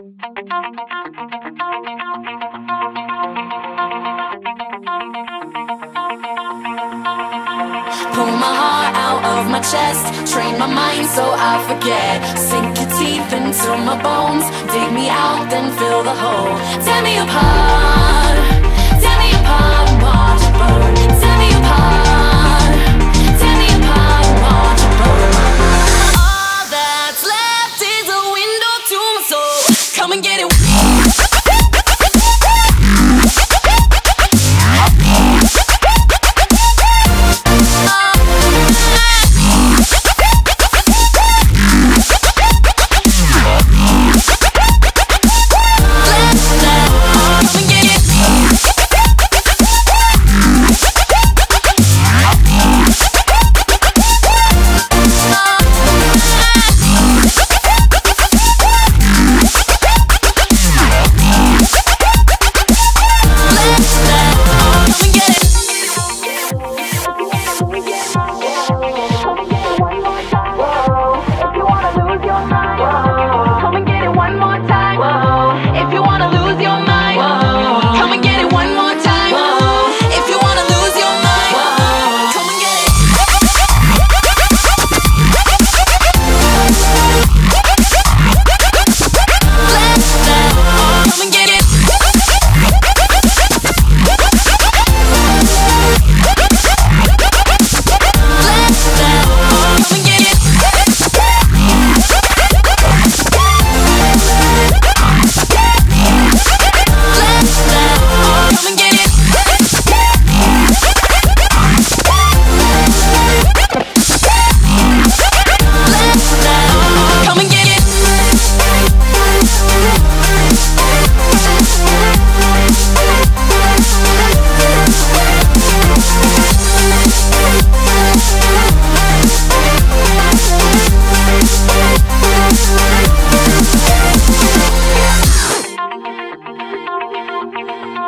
Pull my heart out of my chest Train my mind so I forget. Sink your teeth into my bones Dig me out, then fill the hole. Tear me apart Tear me apart watch it burn. Tear me apart Come and get it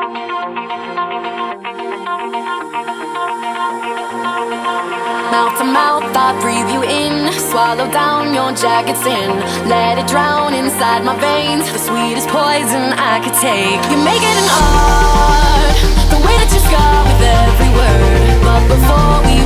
Mouth to mouth, I breathe you in. Swallow down your jagged sin. Let it drown inside my veins. The sweetest poison I could take. You make it an art. The way that you scar with every word. But before we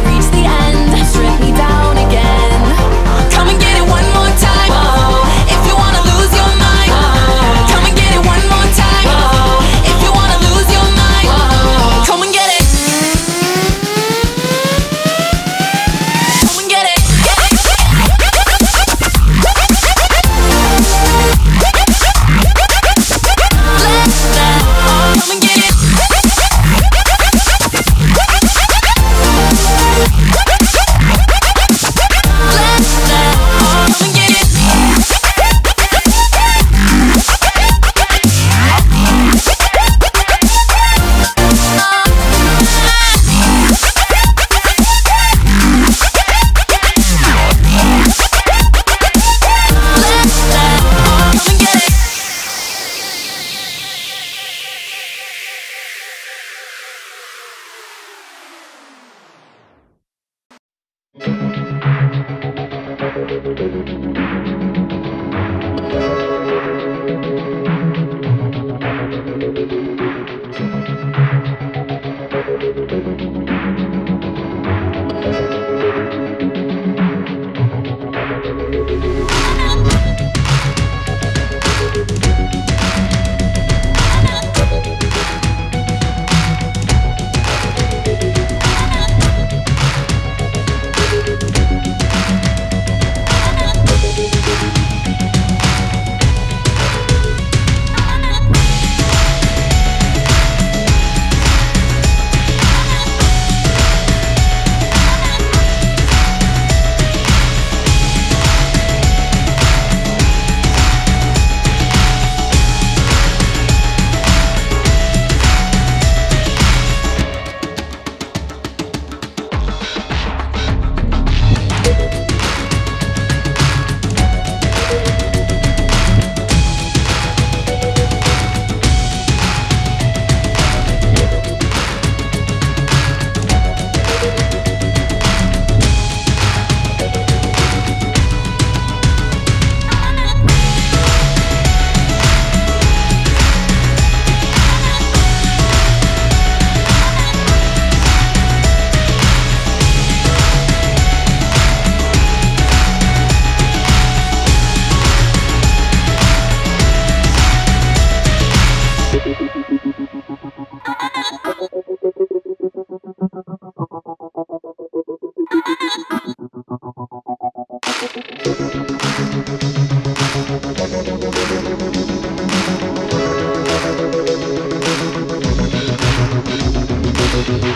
reasons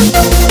Thank